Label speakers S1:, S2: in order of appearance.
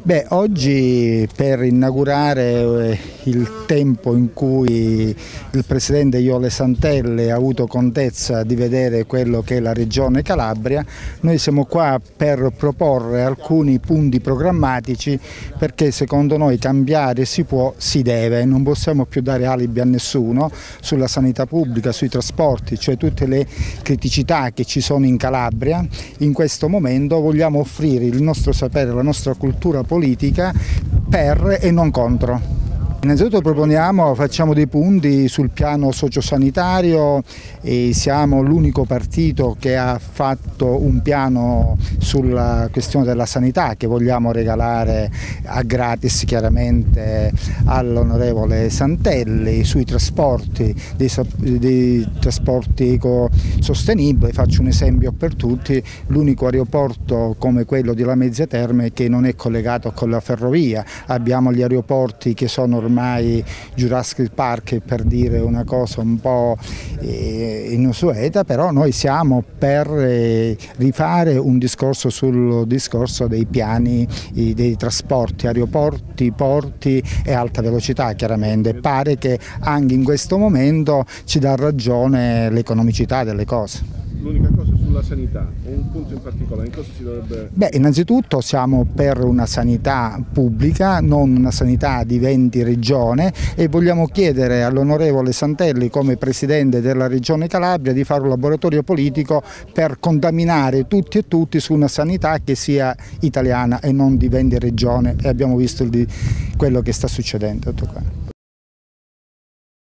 S1: Beh, oggi per inaugurare eh, il tempo in cui il Presidente Iole Santelle ha avuto contezza di vedere quello che è la Regione Calabria, noi siamo qua per proporre alcuni punti programmatici perché secondo noi cambiare si può, si deve, non possiamo più dare alibi a nessuno sulla sanità pubblica, sui trasporti, cioè tutte le criticità che ci sono in Calabria. In questo momento vogliamo offrire il nostro sapere, la nostra cultura politica per e non contro. Innanzitutto proponiamo, facciamo dei punti sul piano sociosanitario e siamo l'unico partito che ha fatto un piano sulla questione della sanità che vogliamo regalare a gratis chiaramente all'onorevole Santelli sui trasporti, dei, dei trasporti sostenibili, faccio un esempio per tutti, l'unico aeroporto come quello di La Mezzia Terme che non è collegato con la ferrovia, abbiamo gli aeroporti che sono ormai ormai Jurassic Park per dire una cosa un po' eh, inusueta, però noi siamo per eh, rifare un discorso sul discorso dei piani dei trasporti, aeroporti, porti e alta velocità chiaramente. Pare che anche in questo momento ci dà ragione l'economicità delle cose.
S2: L'unica cosa sulla sanità, un punto in particolare, in cosa si dovrebbe...
S1: Beh, innanzitutto siamo per una sanità pubblica, non una sanità di 20 regione e vogliamo chiedere all'onorevole Santelli come Presidente della Regione Calabria di fare un laboratorio politico per contaminare tutti e tutti su una sanità che sia italiana e non di 20 regioni e abbiamo visto quello che sta succedendo.